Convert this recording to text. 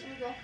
Should we go?